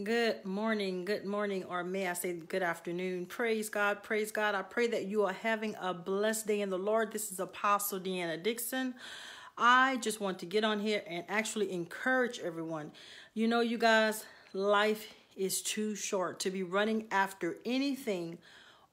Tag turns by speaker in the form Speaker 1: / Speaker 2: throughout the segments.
Speaker 1: Good morning, good morning, or may I say good afternoon. Praise God, praise God. I pray that you are having a blessed day in the Lord. This is Apostle Deanna Dixon. I just want to get on here and actually encourage everyone. You know, you guys, life is too short to be running after anything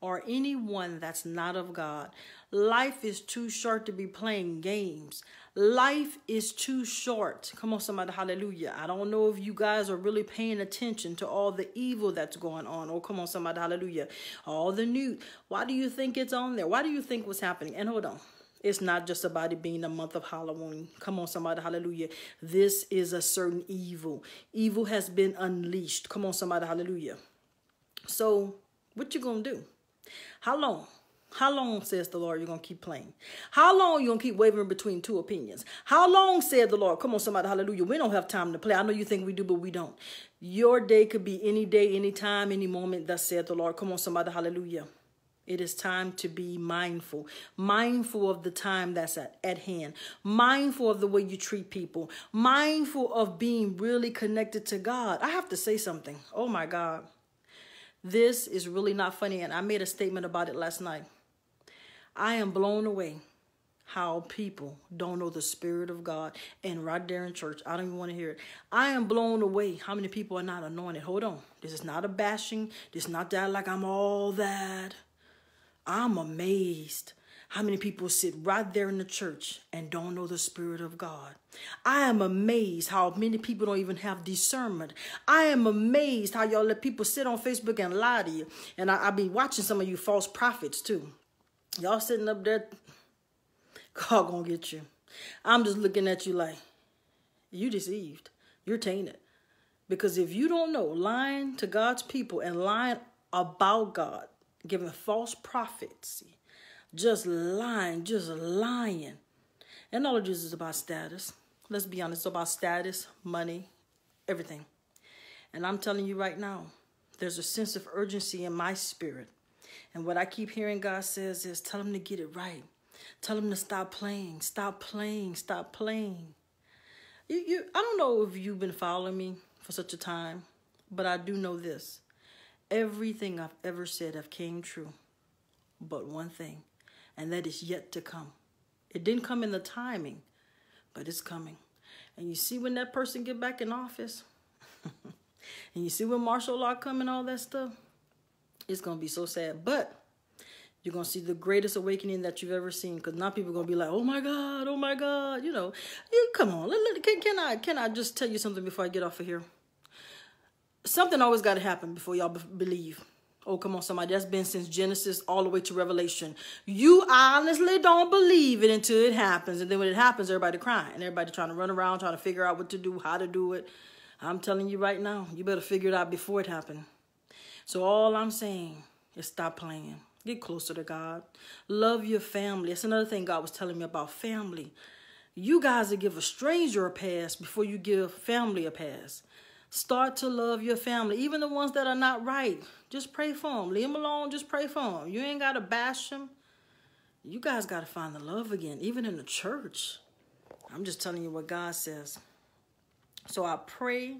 Speaker 1: or anyone that's not of God. Life is too short to be playing games. Life is too short. Come on, somebody, hallelujah. I don't know if you guys are really paying attention to all the evil that's going on. Oh, come on, somebody, hallelujah. All the new. Why do you think it's on there? Why do you think what's happening? And hold on. It's not just about it being a month of Halloween. Come on, somebody, hallelujah. This is a certain evil. Evil has been unleashed. Come on, somebody, hallelujah. So, what you gonna do? How long? How long, says the Lord, you're going to keep playing? How long you going to keep wavering between two opinions? How long, said the Lord? Come on, somebody, hallelujah. We don't have time to play. I know you think we do, but we don't. Your day could be any day, any time, any moment, thus said the Lord. Come on, somebody, hallelujah. It is time to be mindful, mindful of the time that's at, at hand, mindful of the way you treat people, mindful of being really connected to God. I have to say something. Oh my God. This is really not funny. And I made a statement about it last night. I am blown away how people don't know the Spirit of God. And right there in church, I don't even want to hear it. I am blown away how many people are not anointed. Hold on. This is not a bashing. This is not that like I'm all that. I'm amazed how many people sit right there in the church and don't know the Spirit of God. I am amazed how many people don't even have discernment. I am amazed how y'all let people sit on Facebook and lie to you. And I, I've been watching some of you false prophets too. Y'all sitting up there, God gonna get you. I'm just looking at you like, you deceived. You're tainted. Because if you don't know, lying to God's people and lying about God, giving false prophecy, just lying, just lying. And all of this is about status. Let's be honest, it's about status, money, everything. And I'm telling you right now, there's a sense of urgency in my spirit and what I keep hearing God says is tell him to get it right. Tell him to stop playing, stop playing, stop playing. You, you, I don't know if you've been following me for such a time, but I do know this. Everything I've ever said have came true, but one thing, and that is yet to come. It didn't come in the timing, but it's coming. And you see when that person get back in office, and you see when martial law come and all that stuff, it's going to be so sad. But you're going to see the greatest awakening that you've ever seen because now people are going to be like, oh my God, oh my God. You know, you, come on. Let, let, can, can, I, can I just tell you something before I get off of here? Something always got to happen before y'all believe. Oh, come on, somebody. That's been since Genesis all the way to Revelation. You honestly don't believe it until it happens. And then when it happens, everybody crying. And Everybody trying to run around, trying to figure out what to do, how to do it. I'm telling you right now, you better figure it out before it happened. So all I'm saying is stop playing. Get closer to God. Love your family. That's another thing God was telling me about family. You guys will give a stranger a pass before you give family a pass. Start to love your family, even the ones that are not right. Just pray for them. Leave them alone. Just pray for them. You ain't got to bash them. You guys got to find the love again, even in the church. I'm just telling you what God says. So I pray.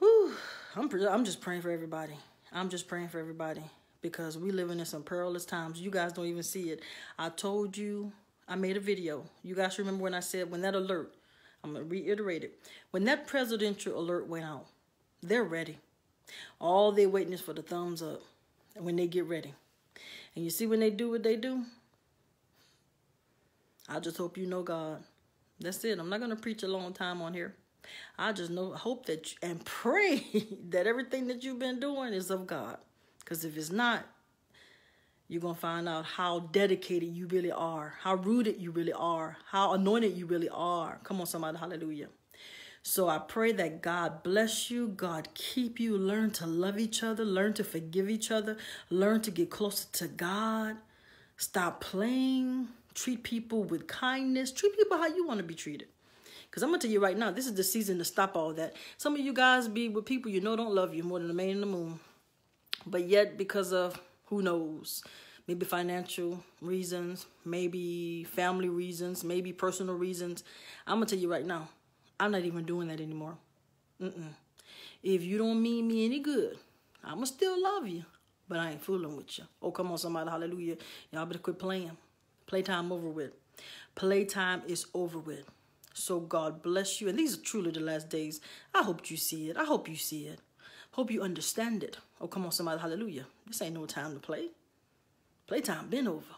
Speaker 1: Whew, I'm I'm just praying for everybody. I'm just praying for everybody because we living in some perilous times. You guys don't even see it. I told you I made a video. You guys remember when I said when that alert, I'm gonna reiterate it. When that presidential alert went out, they're ready. All they're waiting is for the thumbs up when they get ready. And you see when they do what they do? I just hope you know God. That's it. I'm not going to preach a long time on here. I just know, hope that, you, and pray that everything that you've been doing is of God. Because if it's not, you're going to find out how dedicated you really are, how rooted you really are, how anointed you really are. Come on, somebody, hallelujah. So I pray that God bless you, God keep you, learn to love each other, learn to forgive each other, learn to get closer to God, stop playing, treat people with kindness, treat people how you want to be treated. Because I'm going to tell you right now, this is the season to stop all that. Some of you guys be with people you know don't love you more than the man in the moon. But yet, because of who knows, maybe financial reasons, maybe family reasons, maybe personal reasons, I'm going to tell you right now, I'm not even doing that anymore. Mm-mm. If you don't mean me any good, I'ma still love you, but I ain't fooling with you. Oh, come on, somebody, hallelujah. Y'all better quit playing. Playtime over with. Playtime is over with. So God bless you. And these are truly the last days. I hope you see it. I hope you see it. Hope you understand it. Oh, come on, somebody, hallelujah. This ain't no time to play. Playtime been over.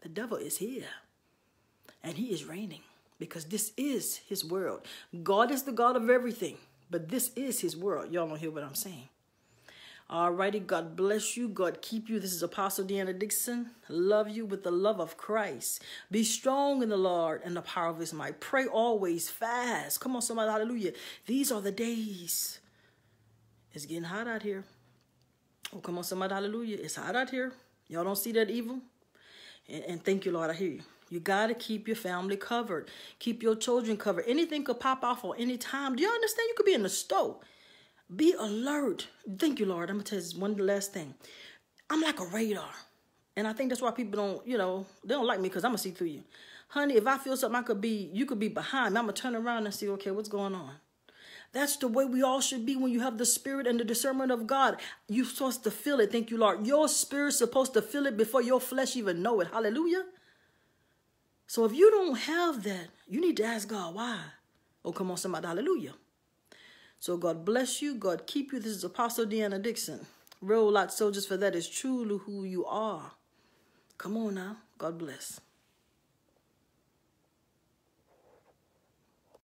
Speaker 1: The devil is here. And he is reigning because this is his world. God is the God of everything, but this is his world. Y'all don't hear what I'm saying. Alrighty, God bless you. God keep you. This is Apostle Deanna Dixon. Love you with the love of Christ. Be strong in the Lord and the power of his might. Pray always fast. Come on, somebody, hallelujah. These are the days. It's getting hot out here. Oh, come on, somebody, hallelujah. It's hot out here. Y'all don't see that evil? And, and thank you, Lord, I hear you. You got to keep your family covered. Keep your children covered. Anything could pop off at any time. Do you understand? You could be in the stove. Be alert. Thank you, Lord. I'm going to tell you one last thing. I'm like a radar. And I think that's why people don't, you know, they don't like me because I'm going to see through you. Honey, if I feel something, I could be, you could be behind me. I'm going to turn around and see, okay, what's going on? That's the way we all should be when you have the spirit and the discernment of God. You're supposed to feel it. Thank you, Lord. Your spirit's supposed to feel it before your flesh even know it. Hallelujah. So if you don't have that, you need to ask God why. Oh, come on, somebody. Hallelujah. So God bless you. God keep you. This is Apostle Deanna Dixon. Real lot soldiers for that is truly who you are. Come on now. God bless.